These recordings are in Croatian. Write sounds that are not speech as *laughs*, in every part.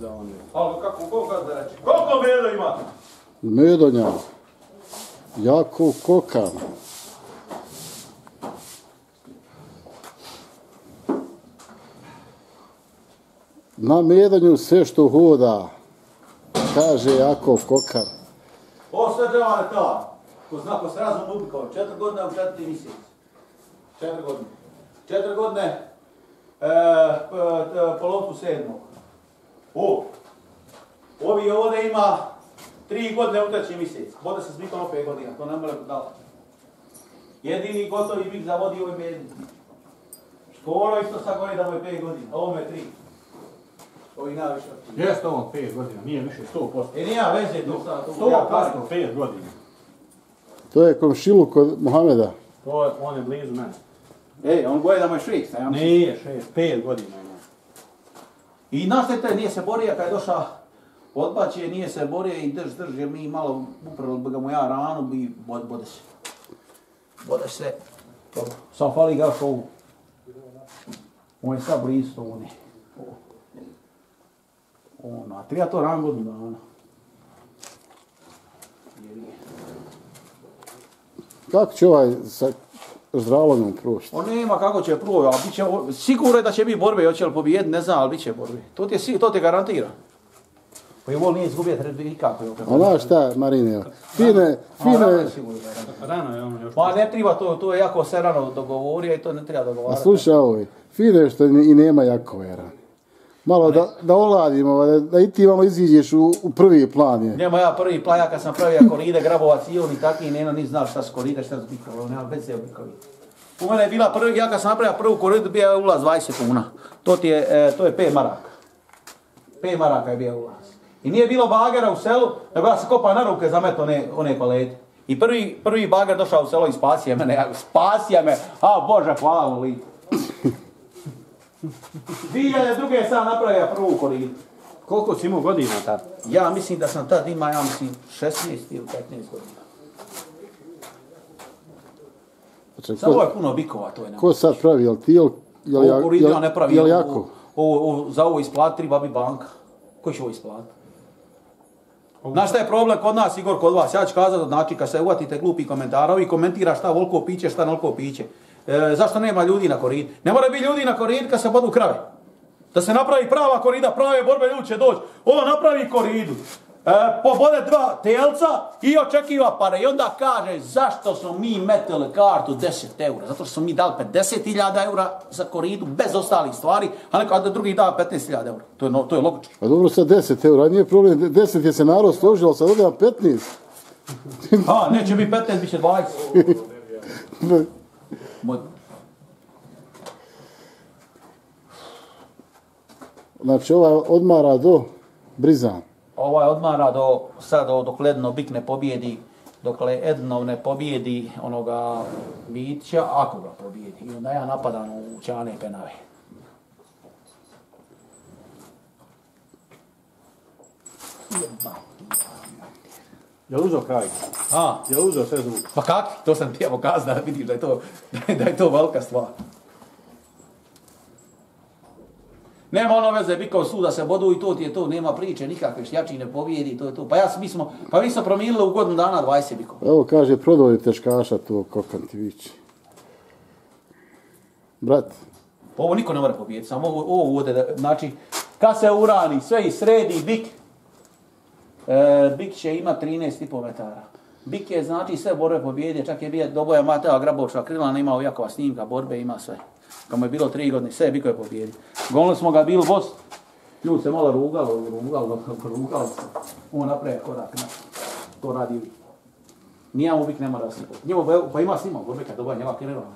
da on je. Ali kako, koliko da reći? Koliko medo ima? Medonja. Jako kokan. Na medanju sve što hoda, kaže Jakov Kokar. Ovo sve treba je ta. Ko zna, ko se razum ubikao. Četiri godine u četiri mjesec. Četiri godine. Četiri godine, e, sedmog. O, ovi ovdje ima tri godine u treći mjesec. Vode se s bikom o pet godina, to ne mora da. Jedini gotovi bik zavodi ovoj medni. Škola isto sad govori da mu je pet godina, a ovo mu je tri. Ovi najviše od tri. Jeste ovo 5 godina, nije više 100%. E nema veze to sad. to ja kažem. 100% 5 godina. To je komšilu kod Mohameda. To je, on je blizu mene. Ej, on goje da mu je šrik, ja mislim. Nije 6, 5 godina. I na što taj nije se borio kad je došao odbačije, nije se borio i drž, drž, jer mi malo upravo bi ga mu ja ranu i bod, bode se. Bode se. Dobro. Sam fali ga još ovu. On je sad blizu to one. Ono, a treba to ran godinu dana. Kako će ovaj sa zdravlogom proći? On nema kako će prvo, ali će, sigurno je da će biti borbe, hoće li pobijediti, ne znam, ali bit će borbe. To ti, je si- to ti garantira. Pa i vol nije izgubio nikako. jel, kako- A znaš šta, Marine, fine, A, fine, rano je. Rano je on još. Pa ne treba to, to je jako se rano dogovorio i to ne treba a dogovarati. slušaj ovo, fine što i nema Jakove rani. Malo da, da oladimo, da, i ti malo iziđeš u, prvi plan je. Njema ja prvi plaja kad sam pravio koride, grabovac i on i taki, nema ni znao šta su koride, šta su bikovi, nema veze o bikovi. U mene je bila prvi, ja kad sam napravio prvu koridu, bio je ulaz 20 kuna. To, ti je, e, to je 5 maraka. 5 maraka je bio ulaz. I nije bilo bagera u selu, nego ja se kopao na ruke za met one, one palete. I prvi, prvi bager došao u selo i spasio mene, ja, spasio me, a Bože, hvala mu. 2002. sam napravio prvu koridu. Koliko si imao godina tad? Ja mislim da sam tad ima, ja mislim, 16 ili 15 godina. Znači, Samo je puno bikova, to je nema. ko sad pravi, jel ti, jel, jel, Ovo jel, jel, ne pravim. jel jako? ovo- ovo- za ovo isplati treba bi banka. Ko će ovo isplatiti? Znaš šta je problem kod nas, Igor, kod vas? Ja ću kazati, znači, kad se uvatite glupi komentara, ovi komentira šta volko piće, šta nolko piće. E, zašto nema ljudi na korid? Ne mora biti ljudi na korid kad se bodu krave. Da se napravi prava korida, prave borbe, ljudi će doći. Ovo napravi koridu. E, pobode dva telca i očekiva pare. I onda kaže zašto smo mi metili kartu 10 eura. Zato što smo mi dali 50.000 eura za koridu bez ostalih stvari, a neko da drugi da 15.000 eura. To je, no, to je logično. A dobro sad 10 eura, nije problem, 10 je se narod složilo, sad odem 15. *laughs* A, neće biti 15, bit će 20. *laughs* Moj- Znači ovaj odmara do Brizan. ovaj odmara do, sad do, dok Ledno Bik ne pobijedi, dokle Ednov ne pobijedi onoga Bića, ako ga pobijedi. I onda ja napadam u Čane Penave. Jel uzeo kraj? A, Jel uzeo sve zvuke? pa kakvi? To sam ti ja pokazao da vidiš da je to, da je to velika stvar. Nema ono veze, Bikov suda se bodu i to ti je to, nema priče nikakve, šljači ne pobijedi, to je to. Pa ja, mi smo, pa mi smo promijenili u godinu dana 20 Bikova. Evo kaže, prodao je teškaša to kokan ti vići. Brat, Pa Ovo niko ne mora pobijediti, samo ovo, ovo uvode, da, znači, kad se urani, sve i sredi, bik, e, bik će ima 13,5 metara. Bik je, znači, sve borbe pobjedio, čak je bio doboja Mateo Grabovča Krilana, imao jakova snimka, borbe, ima sve. Kad mu je bilo tri godine, sve biko je pobjedio. Gonili smo ga, bil bos, ljudi se malo rugalo, rugalo, *laughs* rugalo se. On napravi korak, na, to radi uvijek. Nijamo bik ne mora snimati. Njemu, pa ima snima, borbe kad doboja njeva Krilana,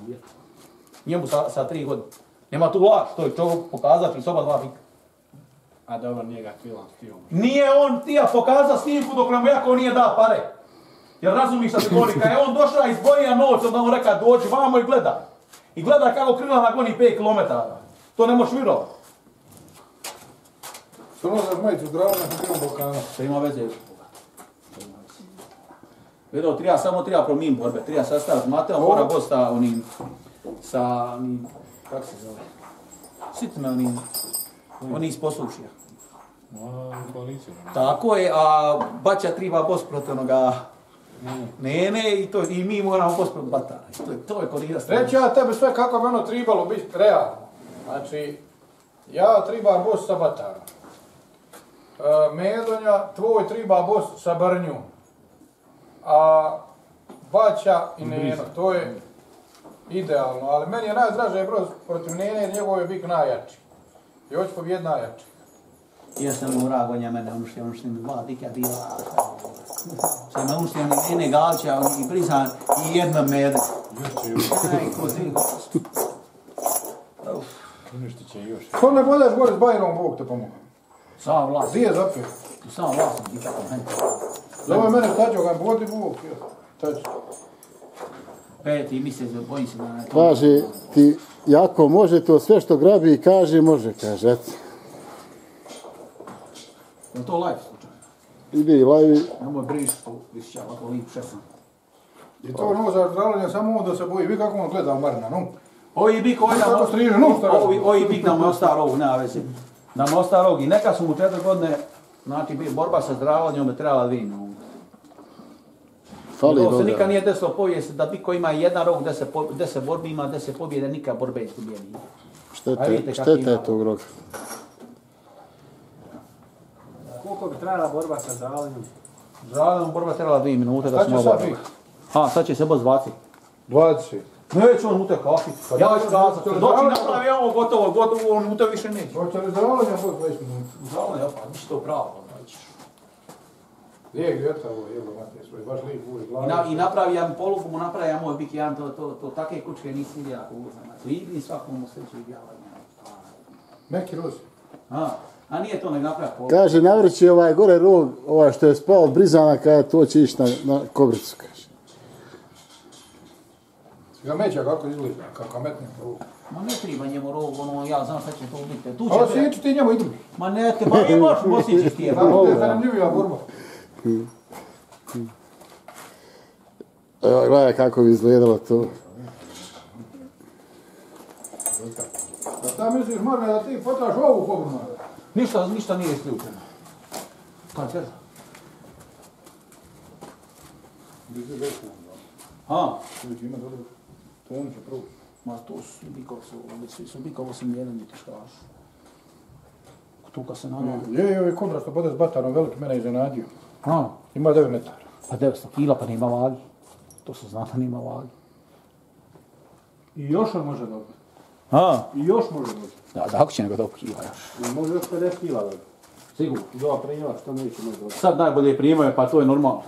njemu sa, sa tri godine. Nema tu laž, to je to pokazati soba dva bika. A dobro, nije ga kvilan stio. Nije on tija pokazao snimku dok nam jako nije da pare. Jer razumiš šta se govori, kad je on došao iz Bojija noć, onda on reka dođi vamo i gledaj. I gledaj kako krila nagoni 5 km. To ne možeš vjerovati. Što nosaš majicu zdravo na kakvom Balkanu? To ima veze. Vjerovo, treba, samo treba promijen borbe, treba sastaviti Mateo, mora bost sa onim, sa onim, kako se zove, sitme onim, oni iz poslušija. A, koaliciju. Tako je, a baća triba bos protiv onoga Nene i, to, i mi moramo bos protiv batara. I To je, to je korida stvar. Reći ja tebi sve kako bi ono tribalo biti realno. Znači, ja triba bos sa Batarom. E, Medonja, tvoj triba bos sa Brnjom. A Baća i Neno, to je idealno. Ali meni je najdraže bros protiv Nene jer njegov je bik najjači. I hoće pobjed najjači. Ja sam mora gonja mene uništio, uništio mi dva dika bila. Sam me uništio mi ene galća i prizan i jedna mede. Aj, ko ti. *laughs* Uf, Uništit će još. Ko ne budeš gore s Bajrom, Bog te pomoga. Sam vlas, Gdje je zapio? sam vlas tako meni. Zove mene stađo ga, bodi Bog. Tađo. Peti mjesec, bojim se da ne to. Kaže ti, jako može to sve što grabi i kaže, može, kaže, eto. Je to live slučaj? Ide i lajvi, Nemoj briš više ovako lip šesam. I to ono za zdravljenje samo on da se boji. Vi kako on gleda u Marina, no? Ovi bik, Kako nam, striže, no, ovi, ovi bik nam je ostao rog, nema veze. Nam je ostao rog i neka su mu četiri godine, znači bi- borba sa zdravanjom je trebala vino. Fali To se nikad nije desilo povijest da biko ima jedan rog, da se, po, da se borbi ima, da se pobjede, nikad borbe izgubljeni. A šteta ima. je tog roga. Koliko bi trajala borba sa Zralinjom? Zdravljom borba trebala dvije minute da smo obavili. Ha, sad će se boz 20. 20. Neće on ute kafi. Ja ću kazati. Doći napravi ovo gotovo, gotovo, on ute više neće. Hoće li zdravljenje bude 20 minuta? Zdravlje, pa ništa to pravo. Lijek djeta ovo, jelo mate, svoj, baš lijep uvijek I, na, I napravi jedan polugu, mu napravi jedan moj bik jedan, to, to, to, takve kučke nisi vidio ako uzem. Znači, igri svakom mu sreću igravanja. Neki roz. A, a nije to nek napravi polugu. Kaže, navrći ovaj gore rog, ovaj što je spao od brizana, kaže, to će ići na, na kobricu, kaže. Ga meća kako izgleda, kako metne ovo. Ma ne triba njemu rog, ono, ja znam šta će to biti. Tu Ali će... sjeću ti njemu idu. Ma ne, te, ma možeš mosići ti je. *laughs* Je zanimljivija borba. Evo, gledaj kako bi izgledalo to. Da šta misliš, Marne, da ti potraš ovu pobrnu? Ništa, ništa nije isključeno. Kad će? Ha, Uvijek ima dobro. To on će prvo. ma to su bikovi su, ovi svi su bikovi su jedan i tiškaš. Tu kad se nadam. Je, je, ovaj kobra što bude s batarom veliki mene iznenadio. Ha, Ima 9 metara. pa 900 kila pa nema vagi. To se zna da nema vagi. I još on može dobiti. Ha, I još može dobiti. da, da, ako će nego dobro kila još. I može još 50 kila dobiti. Sigurno. I ova primjela što neće moći dobiti. Sad najbolje primaju, pa to je normalno.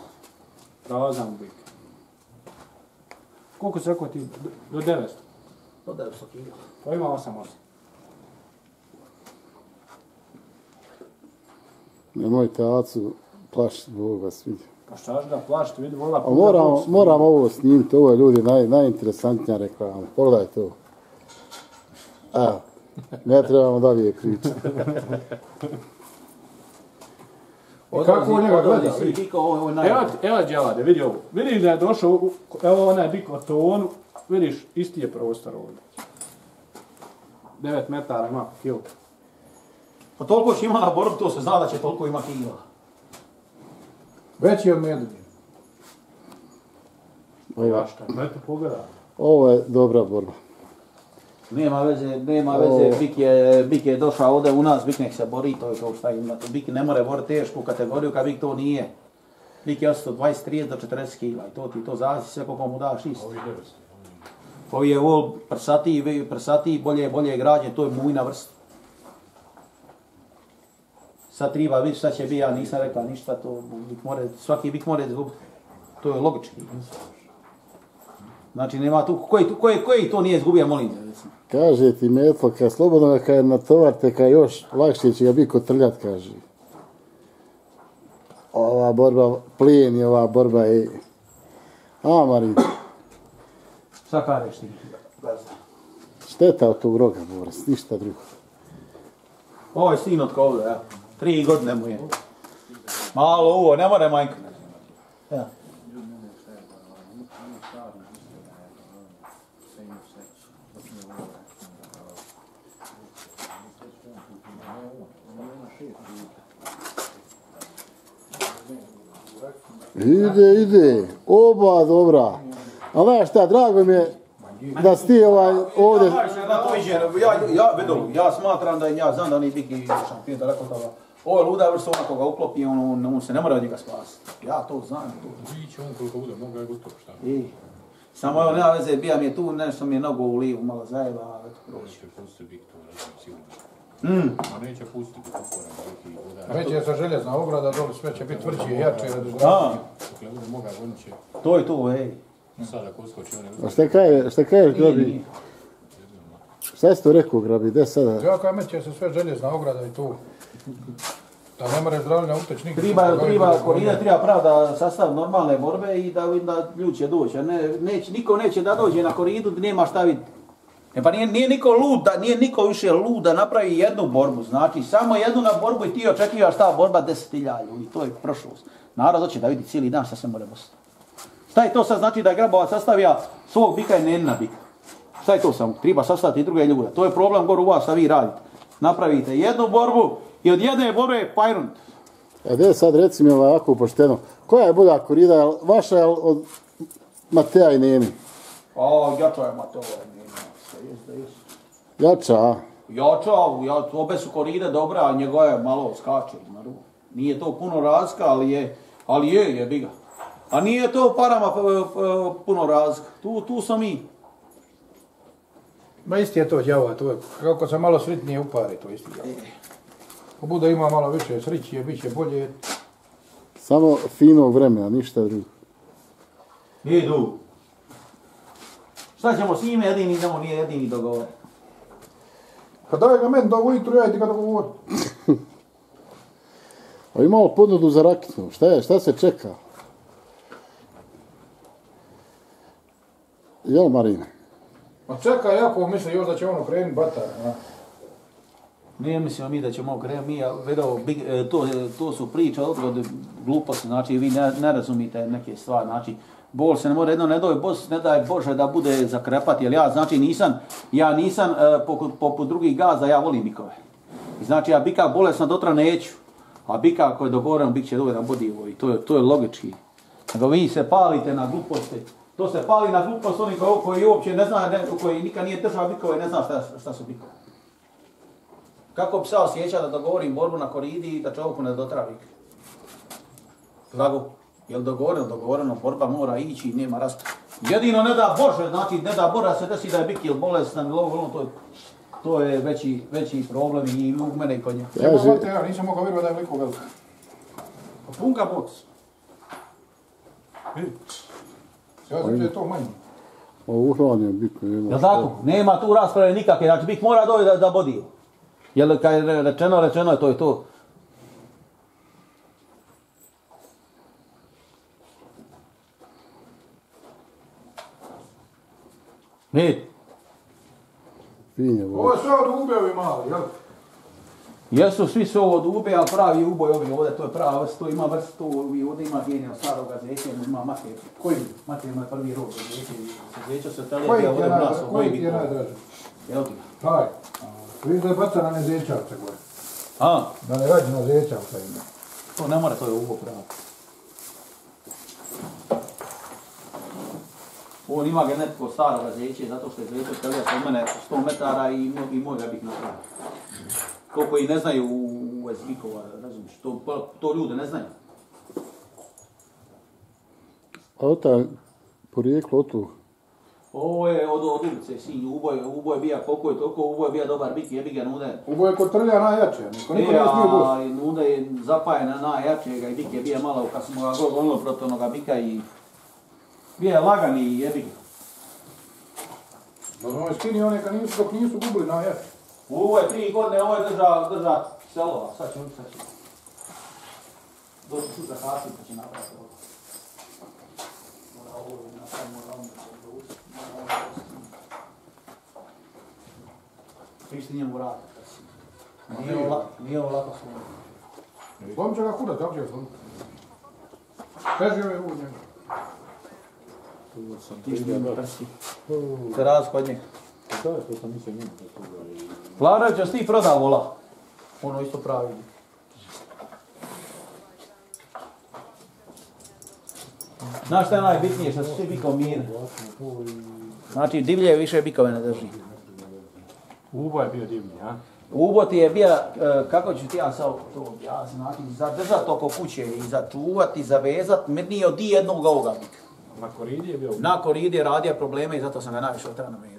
Prazan bik. Koliko si rekao ti? Do 900. Do 900 kila. Pa ima 8-8. Nemojte Acu plašiti, Bog vas vidi. Pa šta da plašiti, vidi, vola A moramo, moramo ovo snimiti, ovo je ljudi naj, najinteresantnija reklama. Pogledaj to. Evo, ne trebamo dalje pričati. *laughs* kako on njega gleda, Svi je Evo, evo djelade, vidi ovo. Vidiš da je došao, u- evo onaj bik o tonu, vidiš, isti je prostor ovdje. 9 metara ima kilo. Pa toliko će ima na borbu, to se zna da će toliko ima kila. Veći je od medunje. Ovo, Eto, pogledaj. ovo je dobra borba. Nema veze, nema veze, Bik je, Bik je došao ovdje u nas, Bik nek se bori, to je to šta ima. Bik ne more boriti tešku kategoriju, kad Bik to nije. Bik je ostao 20, 30 do 40 kila i to ti to zavisi sve koliko mu daš isto. Ovi je vol prsati, vi- prsati, bolje, bolje građe, to je mujna vrsta. Sad treba vidjeti šta će biti, ja nisam rekao ništa, to bik more, svaki bik more izgubiti. To je logički. Znači nema tu, koji, koji, koji to nije izgubio, molim te, recimo. Kaže ti Metlo, kad slobodno ga kad natovarte, kad još lakše će ga biti kotrljat, kaže. Ova borba, plijen je ova borba i... A, Marin, Šta kažeš ti? šteta od tog roga, Boras, ništa drugo. Ovo je sin od kovda, ja. Tri godine mu je. Malo uvo, ne more majka. Ja. Ide, ide. Oba dobra. A znaš šta, drago mi je da si ti ovaj ovdje... Ja, ja, ja, ja smatram da ja znam da oni biki šampion, da rekao. Ovo je luda vrsta, onako ga uklopi, on, on, on se ne mora od njega spasiti. Ja to znam. To. Iće on koliko bude, mogu je gotovo šta. I, samo evo, nema veze, bija mi je tu, nešto mi je nogu u livu, malo zajeba, ali eto, proći. Neće pustiti Viktor, razumijem sigurno. Mm. Ma neće pustiti Viktora. Već je sa željezna ograda, dole sve će biti tvrđi i jače. A, bude moga će. to je to, ej. Sad ako uskoči, on je A šta kaže, šta kaže Grabi? Šta si to rekao Grabi, gdje sada? Ja kao meće se sve željezna ograda i tu. Da ne moraš zdravljena uteći nigdje. Triba, triba, korida treba prav da sastav normalne borbe i da, da ljudi će doći. a Ne, neće, niko neće da dođe na koridu nema šta vidjeti. E pa nije, nije niko lud, da, nije niko više lud da napravi jednu borbu, znači samo jednu na borbu i ti očekivaš ta borba 10.000 ljudi, to je prošlost. Narod hoće da vidi cijeli dan šta se more bosti. Šta je to sad znači da je Grabovac sastavija svog bika i nenina bika? Šta je to samo? Treba sastaviti i druge ljude. To je problem gore u vas, šta vi radite. Napravite jednu borbu i od jedne borbe je pajrun. A gdje sad reci mi ovako pošteno, koja je bolja korida, vaša jel od Mateja i Neni? O, jača je Matova, nema se, jes da jes. Jača, a? Jača, ja, obe su koride dobra, a njegova je malo skače na ruku. Nije to puno razlika, ali je, ali je, je biga. A nije to parama p- p- puno razlika. Tu, tu sam mi. Ma isti je to djava, to je, kako se malo svitnije upari, to isti djava. Ko bude ima malo više srićije, bit će bolje. Samo finog vremena, ništa drugo. Idu. Šta ćemo s njime, jedini, nemo nije jedini dogovor. Pa daj ga meni da ujutru ja ti ga dogovor. *laughs* A imalo ponudu za rakitu, šta je, šta se čeka? Jel Marine? Pa čekaj, jako misli još da će ono krenut batar. Nije mislimo mi da ćemo krenuti, mi, a, vedao, big- e, to, to su priče odgode gluposti, znači vi ne, ne razumite neke stvari, znači bol se ne mora jedno, ne doj, bos, ne daj Bože da bude zakrepat, jer ja znači nisam, ja nisam e, poput, poput drugih gaza, ja volim bikove. Znači ja bika bolesna dotra neću, a bika ako je dogovoren, bik će dovoljan bodi ovo i to je, to je logički. Nego vi se palite na gluposti, to se pali na glupost oni koji, uopće ne zna, ne, koji nikad nije držao bikove, ne zna šta, šta su bikovi. Kako se osjeća da dogovorim borbu na koridi i da čovjeku ne dotravi? Lago, jel dogovoreno? Dogovoreno, borba mora ići i nema rasta. Jedino ne da Bože, znači ne da Bože da se desi da je bik ili bolestan ili ovo, ono, to je, to je veći, veći problem i u mene i kod nje. Ja, valite, ja nisam mogao vjerovati da je veliko velika. Pa Pun ga boks. Ja da je to manje. o, uhranjen bik. nema Jel tako? Nema tu rasprave nikakve, znači bik mora doći da, da bodi. Jel kad je rečeno, rečeno je to je to. Je Ovo je sve od ubevi mali, jel? Jesu, svi su ovo dube, ali pravi uboj ovi ovdje, to je prava vrsta, to ima vrstu, ovi ovdje ima genija starog gazeća, ima mater. Koji? Mater ima prvi rod gazeća se tele, Koji je najdraži? blaso, Koji koji ti je najdraži? Evo ti ga. Taj. Vidiš da je baca na nezečavce gore. A, Da ne rađe na zečavce ima. to ne mora, to je ubo pravo. On ima genetiko staro gazeće, zato što je gazeće telija od mene 100 metara i, moj- i moj ga bih napravio. To koji ne znaju u Ezbikova, razumiješ, to, to ljude ne znaju. A ota, porijeklo od tu. Ovo je od, od ulice Sinj, uboj, uboj bija koliko je toliko, uboj bija dobar bik, jebi ga nude. Ubo je kod trlja najjače, niko niko E, nije smio bost. a nude je zapajena najjačega i bik je bija malo, kad smo ga gonilo protiv onoga bika i bija je lagan i jebi ga. Ono je skini one kad nisu, dok nisu gubili najjače. Ovo je tri godine, ovo je drža, drža selova, sad će sad će. Doći sutra kasnije pa će napraviti ovo. Ti ste njemu radi. Nije ovo la- nije ovo lako će ga kuda, će ga? Teži prsi. Se raz kod njega. To je, to sam mislio ti vola? Ono isto pravi. Znaš šta je najbitnije, što su svi bikovi mirni. Znači, divlje više bikove ne drži. Ubo je bio divni, a? Ubot je bio, e, kako ću ti ja sad to objasniti, znači, zadržati oko kuće i začuvati, zavezati, mednije od jednog ovoga bika. Na koridi je bio. Na koridi je radio probleme i zato sam ga najviše otrao na mene.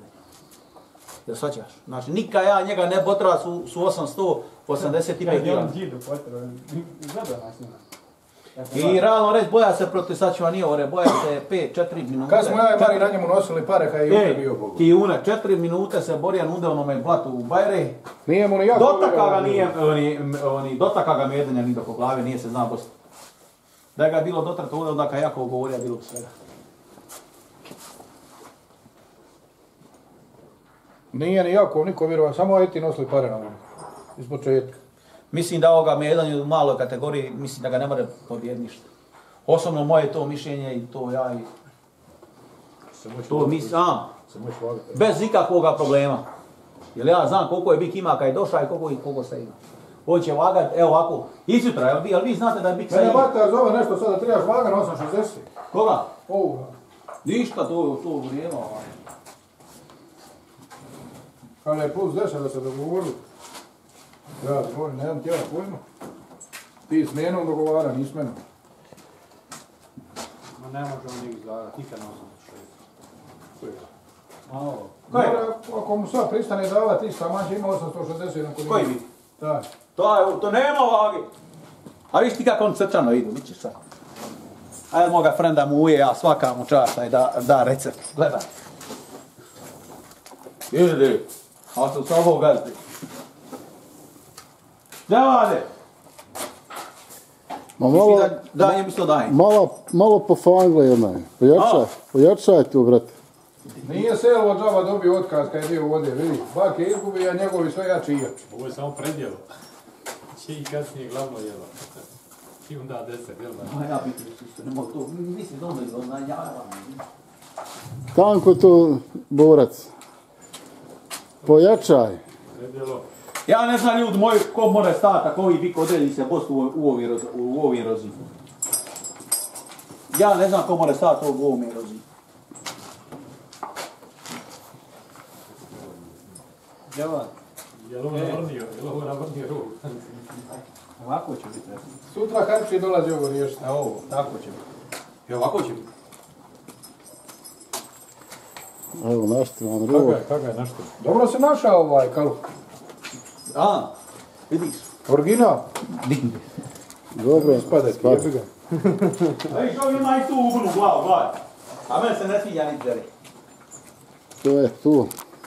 Jel svaćaš? Znači, nika ja njega ne potrava su, su 885 Kad je on kg. džidu potrebno, gleda nas njima. I realno reći, boja se protiv ore, boja se 5-4 minute. Kad smo ja i Mari na njemu nosili pare, kad je E, bio Bog. Kijuna, 4 minute se borija nude onome blatu u Bajre. Nije mu ni jako Dotaka ga nije, oni, oni, dotaka ga medenja ni doko glave, nije se znao posto. Da ga je bilo dotrto ovdje, onda kad jako govorio, bilo bi svega. Nije ni jako niko vjerovao, samo je ti nosili pare na njemu. Iz početka. Mislim da ovoga medenja u maloj kategoriji, mislim da ga ne može pobijediti ništa. Osobno moje to mišljenje i to ja i... To a, moći vagati. bez ikakvoga problema. Jer ja znam koliko je bik ima kad je došao i koliko, i koliko se ima. On će vagat, evo ovako, izjutra, jel vi, jel vi znate da je bik sa Mene ima? Bata zove nešto sada, trebaš vagan 860. Koga? Ovu. Ništa, to, to vrijeme ovaj. Kada je plus 10 da se dogovorili. Ja govorim, nemam tijela pojma. Ti s menom dogovara, ni s menom. Ma ne može on njih izlagati, nikad 860. Malo. Ko je? Mora, Ako mu sad pristane davati ista mađa, ima 860 na kod Koji bik? Da. To, je, to nema vage. A viš ti kako on crčano idu, vidiš sad. Ajde moga frenda mu uje, ja svaka mu čast, aj da, da recept. Gledaj. Idi, a sam sa ovog Devade! Ma Malo, da, da, isto dajem. malo, malo pofangle jednoj. Pojačaj, A. pojačaj tu, brate. Nije Selvo džaba dobio otkaz kad je bio ovdje, vidi. Bak je izgubio, a njegovi sve jači i jači. Ovo je samo predjelo. Će i kasnije glavno jelo. I onda deset, jel da? Ma ja biti isto, ne mogu to, mislim da ono na java. Tanko tu, borac. Pojačaj. Predjelo. Ja ne znam ljudi moji ko mora stati ako ovi bik odredi se bost u, u ovim. U ovim rozi. Ja ne znam ko mora stati u ovim rozi. Djevan, Jel ovo navrnio, jel ovo navrnio ruku? *laughs* ovako će biti. Sutra Harči dolazi ovo riješiti. A ovo, tako će biti. I ovako će biti. Evo, naštivan Kako rov. je, kako je našto? Dobro se našao ovaj kalup. A, vidiš. Original. Dobro, Spada ti, spada. jebi ga. *laughs* Ej, što ima i tu ugnu glavu, gledaj. A mene se ne sviđa ni dere. To je tu.